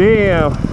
Damn.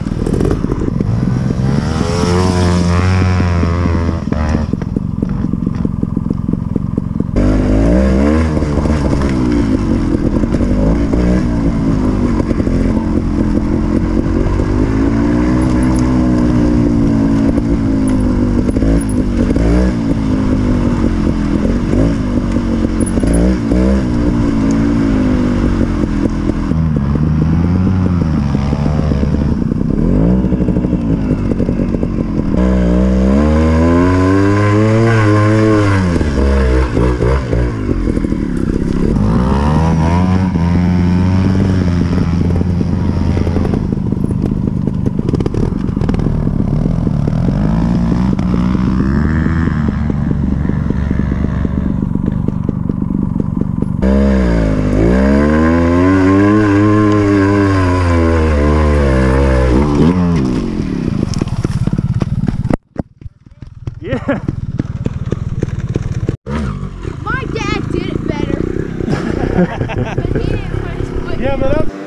Yeah, but that's...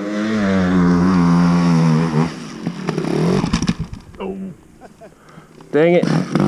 Dang it.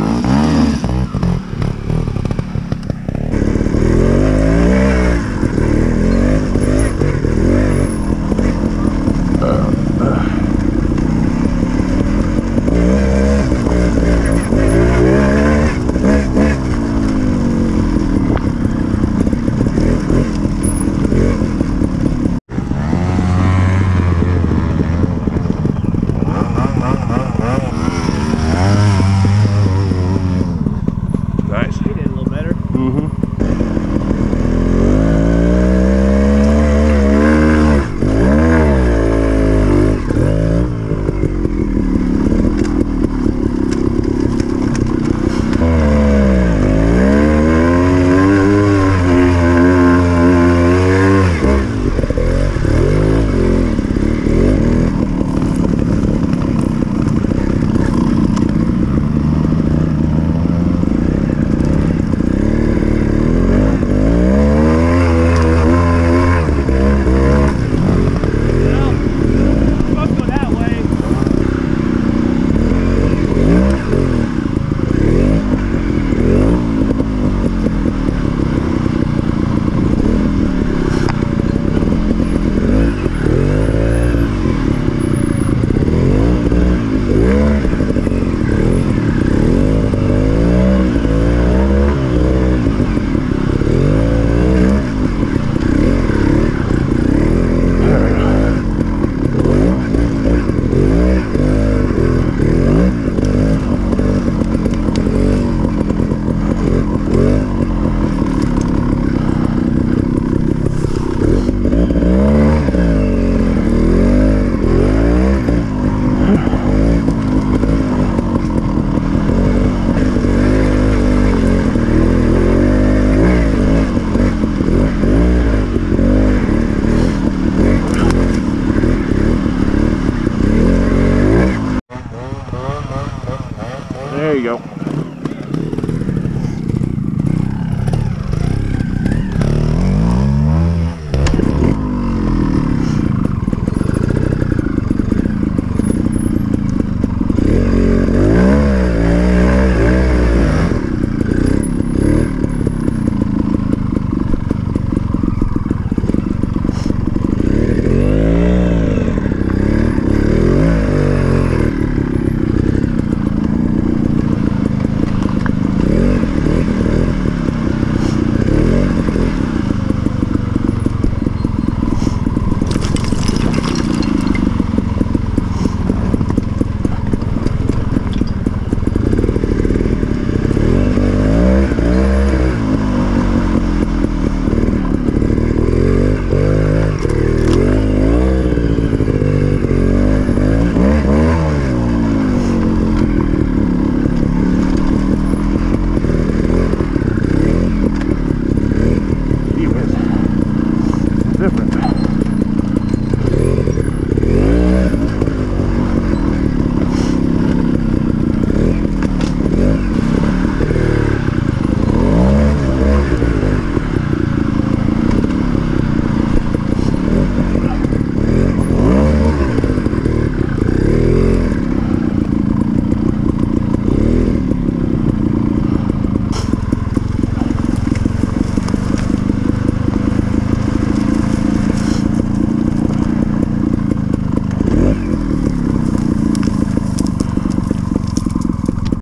you go.